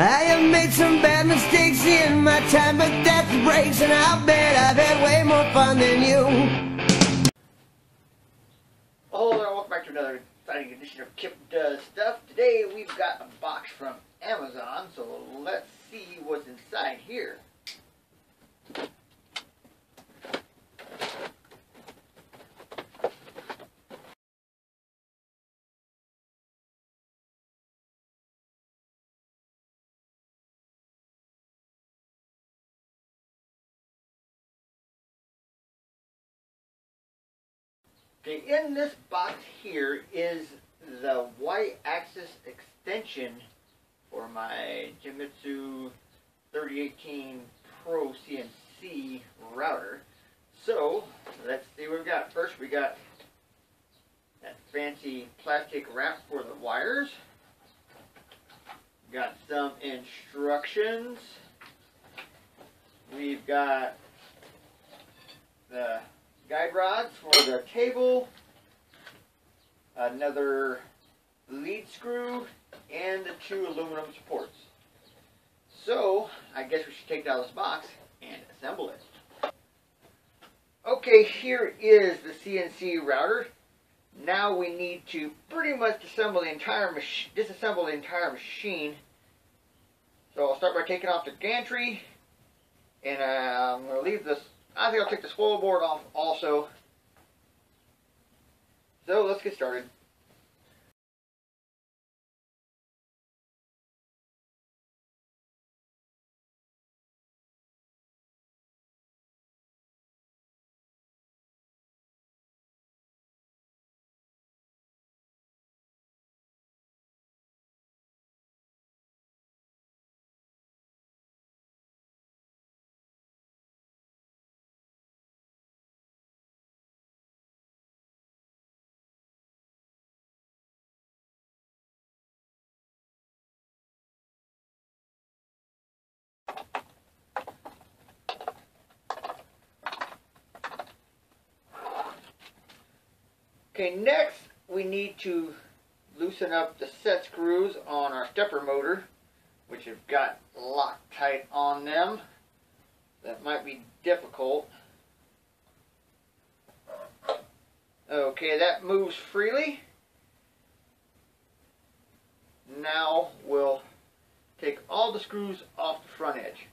I have made some bad mistakes in my time, but that's the breaks, and I'll bet I've had way more fun than you. Hello there, welcome back to another exciting edition of Kip Does Stuff. Today we've got a box from Amazon, so let's see what's inside here. Okay, in this box here is the Y-axis extension for my Genmitsu 3018 Pro CNC router. So, let's see what we've got. First we got that fancy plastic wrap for the wires. Got some instructions. We've got guide rods for the cable, another lead screw, and the two aluminum supports. So, I guess we should take it out of this box and assemble it. Okay, here is the CNC router. Now we need to pretty much disassemble the entire machine. Disassemble the entire machine. So I'll start by taking off the gantry, and uh, I'm going to leave this I think I'll take the spoil board off also. So let's get started. Okay, next we need to loosen up the set screws on our stepper motor, which have got Loctite on them. That might be difficult. Okay, that moves freely. Now we'll take all the screws off the front edge.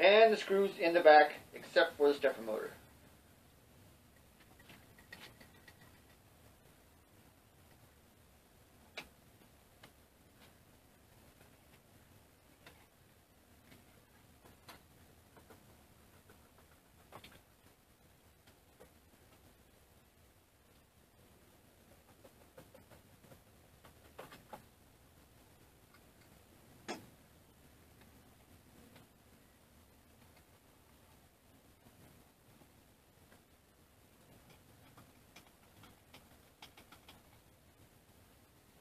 And the screws in the back except for the stepper motor.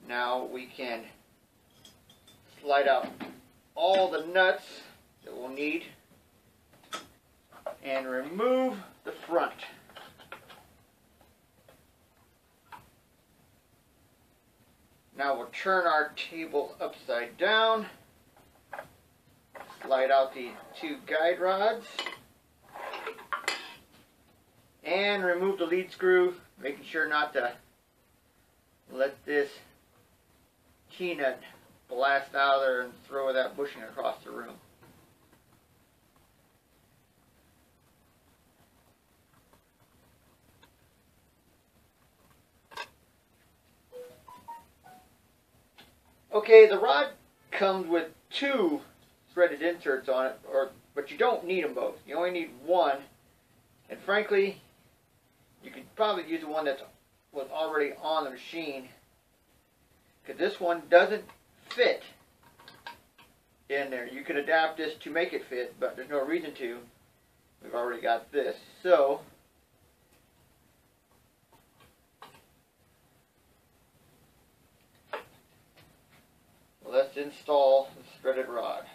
Now we can slide out all the nuts that we'll need and remove the front. Now we'll turn our table upside down, slide out the two guide rods, and remove the lead screw, making sure not to let this T-nut blast out of there and throw that bushing across the room. Okay, the rod comes with two threaded inserts on it, or but you don't need them both. You only need one. And frankly, you could probably use the one that was already on the machine because this one doesn't fit in there. You can adapt this to make it fit, but there's no reason to. We've already got this. So, let's install the threaded rod.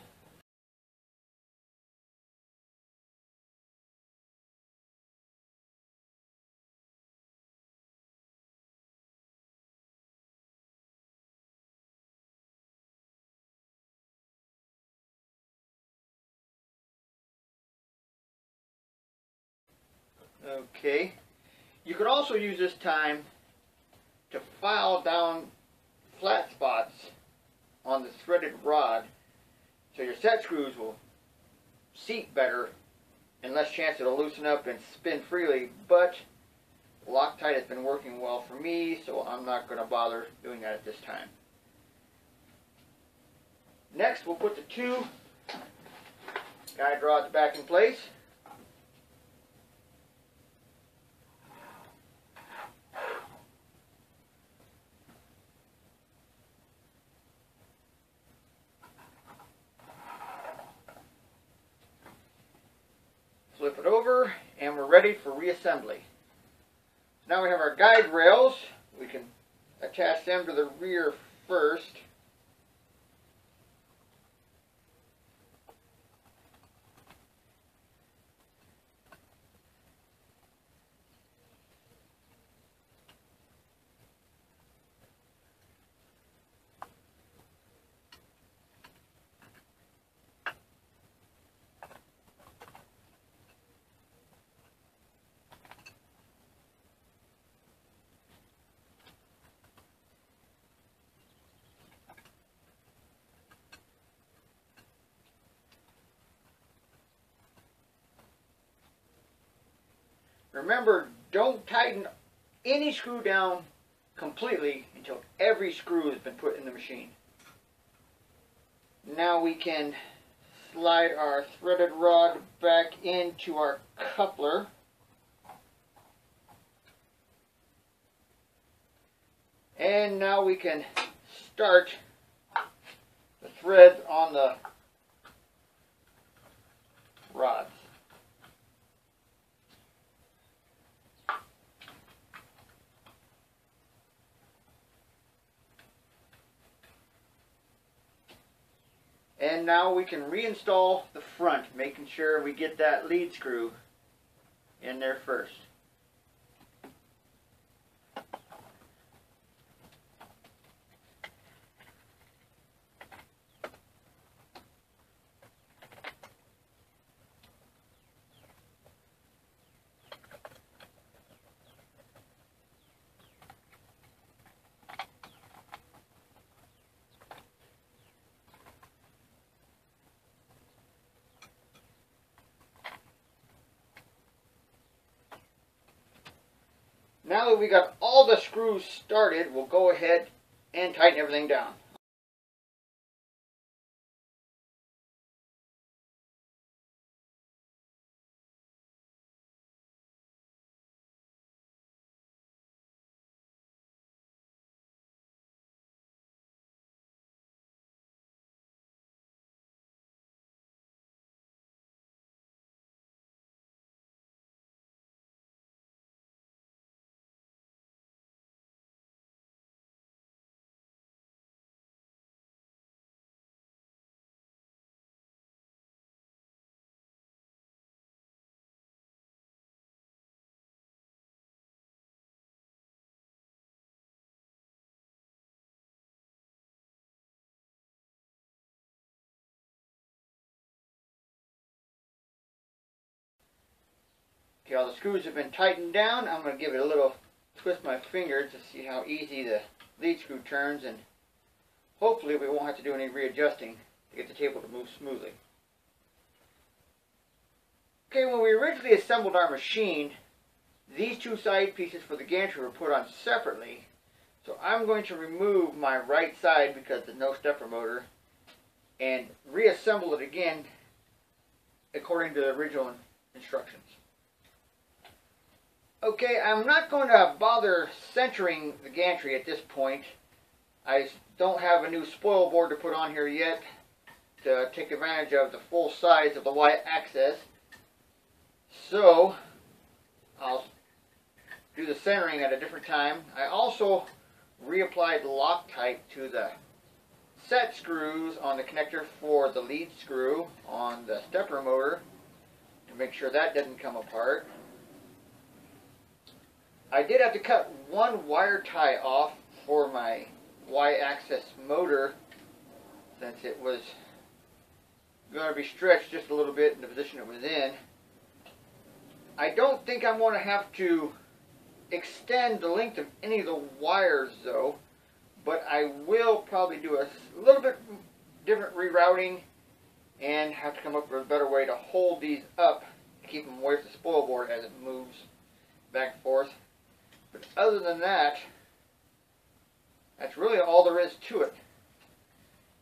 Okay. You could also use this time to file down flat spots on the threaded rod so your set screws will seat better and less chance it'll loosen up and spin freely but Loctite has been working well for me so I'm not going to bother doing that at this time. Next we'll put the two guide rods back in place. flip it over, and we're ready for reassembly. Now we have our guide rails. We can attach them to the rear first. Remember, don't tighten any screw down completely until every screw has been put in the machine. Now we can slide our threaded rod back into our coupler. And now we can start the threads on the rods. Now we can reinstall the front, making sure we get that lead screw in there first. Now that we got all the screws started, we'll go ahead and tighten everything down. Okay, all the screws have been tightened down. I'm going to give it a little twist my finger to see how easy the lead screw turns and hopefully we won't have to do any readjusting to get the table to move smoothly. Okay, when we originally assembled our machine, these two side pieces for the gantry were put on separately. So I'm going to remove my right side because there's no stepper motor and reassemble it again according to the original instructions. Okay, I'm not going to bother centering the gantry at this point. I don't have a new spoil board to put on here yet to take advantage of the full size of the y-axis. So I'll do the centering at a different time. I also reapplied Loctite to the set screws on the connector for the lead screw on the stepper motor to make sure that doesn't come apart. I did have to cut one wire tie off for my Y-axis motor since it was going to be stretched just a little bit in the position it was in. I don't think I'm going to have to extend the length of any of the wires though, but I will probably do a little bit different rerouting and have to come up with a better way to hold these up to keep them away from the spoil board as it moves back and forth. But other than that, that's really all there is to it.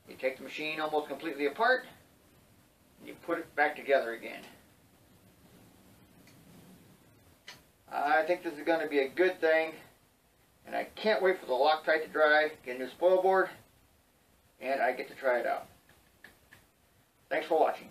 You take the machine almost completely apart, and you put it back together again. I think this is going to be a good thing, and I can't wait for the Loctite to dry, get a new spoil board, and I get to try it out. Thanks for watching.